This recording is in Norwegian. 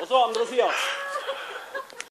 Og så andre sida.